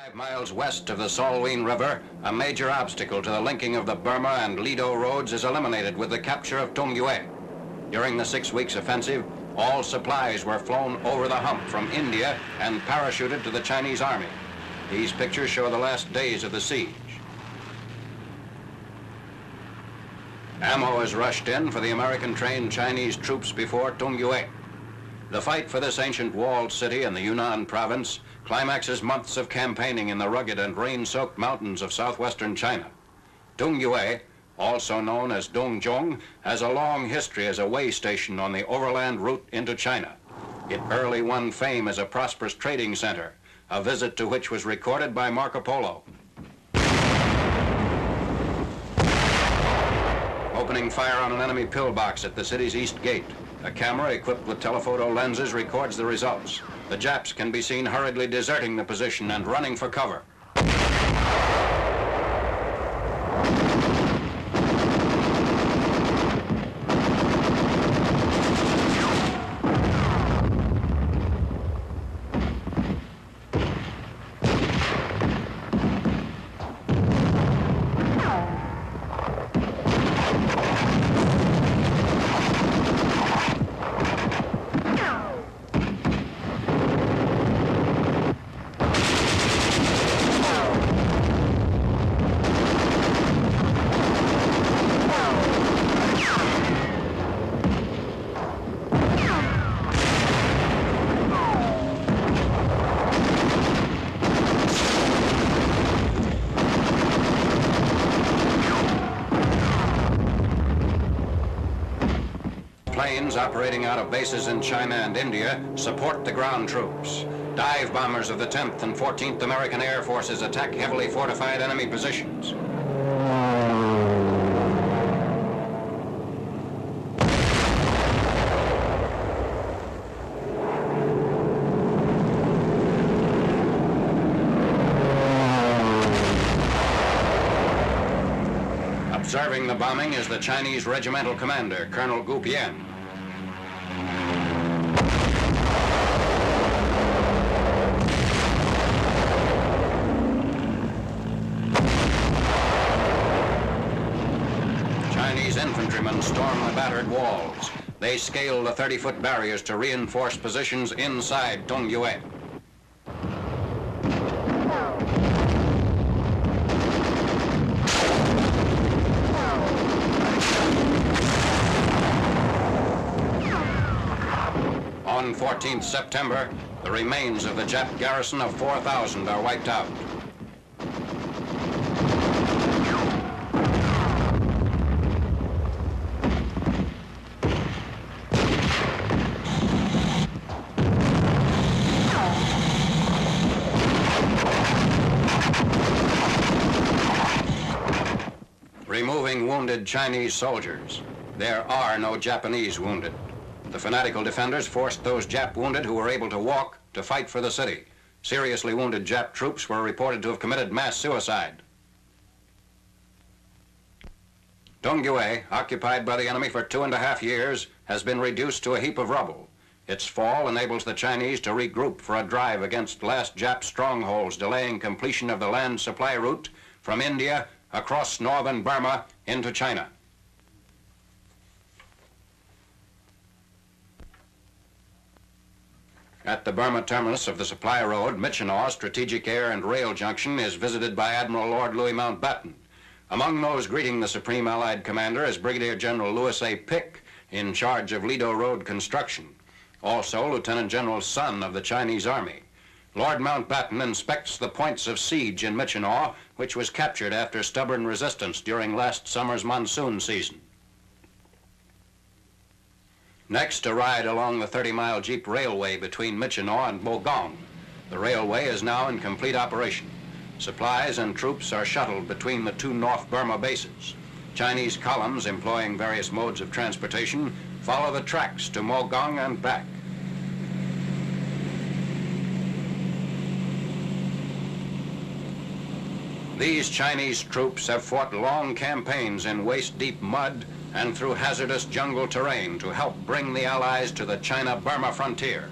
Five miles west of the Salween River, a major obstacle to the linking of the Burma and Ledo roads is eliminated with the capture of Tengyueh. During the six weeks offensive, all supplies were flown over the hump from India and parachuted to the Chinese army. These pictures show the last days of the siege. Ammo is rushed in for the American-trained Chinese troops before Tengyueh. The fight for this ancient walled city in the Yunnan province climaxes months of campaigning in the rugged and rain-soaked mountains of southwestern China. Tengyueh, also known as Tengchong, has a long history as a way station on the overland route into China. It early won fame as a prosperous trading center, a visit to which was recorded by Marco Polo. Opening fire on an enemy pillbox at the city's east gate. A camera equipped with telephoto lenses records the results. The Japs can be seen hurriedly deserting the position and running for cover. Planes operating out of bases in China and India support the ground troops. Dive bombers of the 10th and 14th American Air Forces attack heavily fortified enemy positions. Observing the bombing is the Chinese regimental commander, Colonel Gu Pian. Chinese infantrymen storm the battered walls. They scale the 30-foot barriers to reinforce positions inside Tengyueh. On 14th September, the remains of the Jap garrison of 4,000 are wiped out. Removing wounded Chinese soldiers. There are no Japanese wounded. The fanatical defenders forced those Jap wounded who were able to walk to fight for the city. Seriously wounded Jap troops were reported to have committed mass suicide. Tengyueh, occupied by the enemy for two and a half years, has been reduced to a heap of rubble. Its fall enables the Chinese to regroup for a drive against last Jap strongholds, delaying completion of the land supply route from India across northern Burma into China. At the Burma terminus of the supply road, Myitkyina Strategic Air and Rail Junction is visited by Admiral Lord Louis Mountbatten. Among those greeting the Supreme Allied Commander is Brigadier General Louis A. Pick, in charge of Ledo Road construction. Also, Lieutenant General Sun of the Chinese Army. Lord Mountbatten inspects the points of siege in Myitkyina, which was captured after stubborn resistance during last summer's monsoon season. Next, a ride along the 30-mile Jeep Railway between Myitkyina and Mogaung. The railway is now in complete operation. Supplies and troops are shuttled between the two North Burma bases. Chinese columns employing various modes of transportation follow the tracks to Mogaung and back. These Chinese troops have fought long campaigns in waist-deep mud and through hazardous jungle terrain to help bring the Allies to the China-Burma frontier.